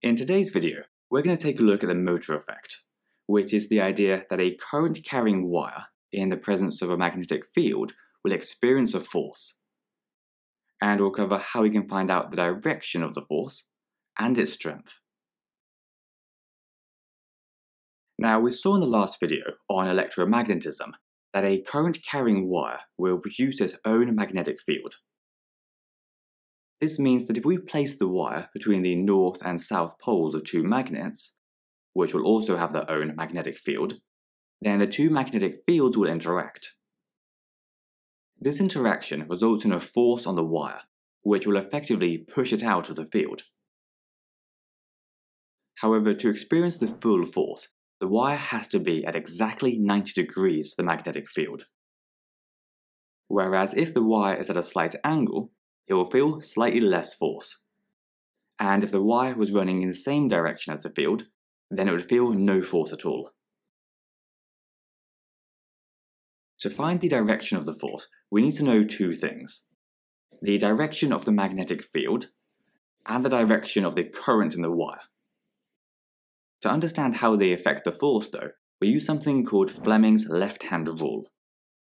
In today's video, we're going to take a look at the motor effect, which is the idea that a current carrying wire in the presence of a magnetic field will experience a force. And we'll cover how we can find out the direction of the force and its strength. Now, we saw in the last video on electromagnetism that a current carrying wire will produce its own magnetic field. This means that if we place the wire between the north and south poles of two magnets, which will also have their own magnetic field, then the two magnetic fields will interact. This interaction results in a force on the wire, which will effectively push it out of the field. However, to experience the full force, the wire has to be at exactly 90 degrees to the magnetic field. Whereas if the wire is at a slight angle, it will feel slightly less force. And if the wire was running in the same direction as the field, then it would feel no force at all. To find the direction of the force, we need to know two things. The direction of the magnetic field, and the direction of the current in the wire. To understand how they affect the force though, we use something called Fleming's left-hand rule,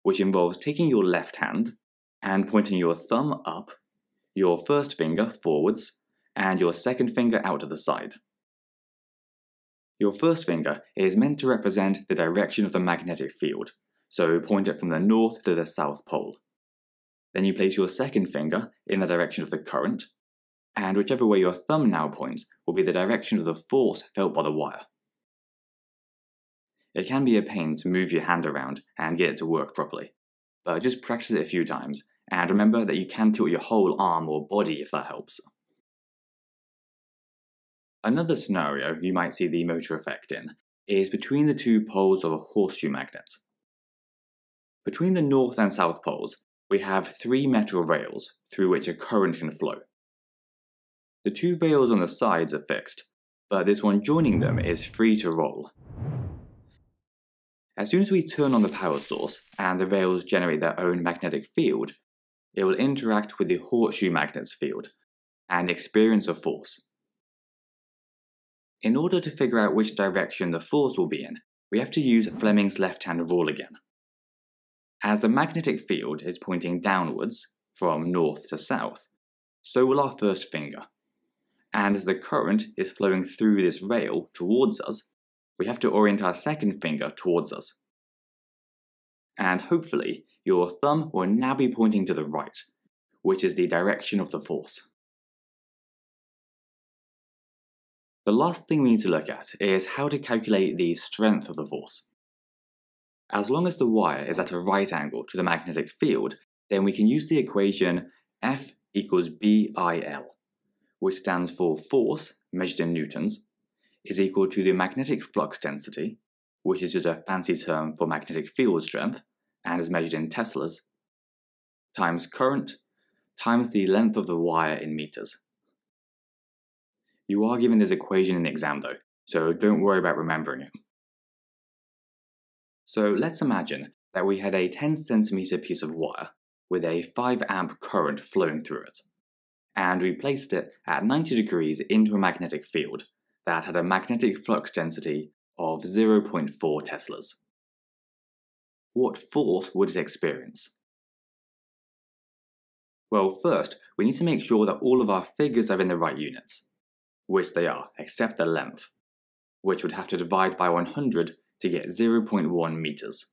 which involves taking your left hand and pointing your thumb up your first finger forwards, and your second finger out to the side. Your first finger is meant to represent the direction of the magnetic field, so point it from the north to the south pole. Then you place your second finger in the direction of the current, and whichever way your thumb now points will be the direction of the force felt by the wire. It can be a pain to move your hand around and get it to work properly, but just practice it a few times and remember that you can tilt your whole arm or body if that helps. Another scenario you might see the motor effect in is between the two poles of a horseshoe magnet. Between the north and south poles, we have three metal rails through which a current can flow. The two rails on the sides are fixed, but this one joining them is free to roll. As soon as we turn on the power source and the rails generate their own magnetic field, it will interact with the horseshoe magnet's field and experience a force. In order to figure out which direction the force will be in, we have to use Fleming's left-hand rule again. As the magnetic field is pointing downwards, from north to south, so will our first finger. And as the current is flowing through this rail towards us, we have to orient our second finger towards us. And hopefully, your thumb will now be pointing to the right, which is the direction of the force. The last thing we need to look at is how to calculate the strength of the force. As long as the wire is at a right angle to the magnetic field, then we can use the equation F equals BIL, which stands for force, measured in newtons, is equal to the magnetic flux density, which is just a fancy term for magnetic field strength, and is measured in teslas, times current, times the length of the wire in meters. You are given this equation in the exam though, so don't worry about remembering it. So let's imagine that we had a 10 centimeter piece of wire with a 5 amp current flowing through it, and we placed it at 90 degrees into a magnetic field that had a magnetic flux density of 0.4 teslas what force would it experience? Well, first, we need to make sure that all of our figures are in the right units, which they are, except the length, which would have to divide by 100 to get 0.1 meters.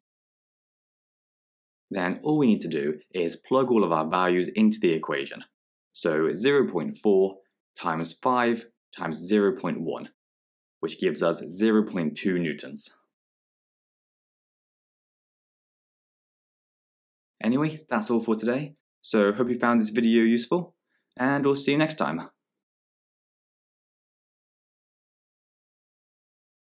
Then all we need to do is plug all of our values into the equation. So 0.4 times 5 times 0.1, which gives us 0.2 newtons. Anyway, that's all for today, so hope you found this video useful, and we'll see you next time.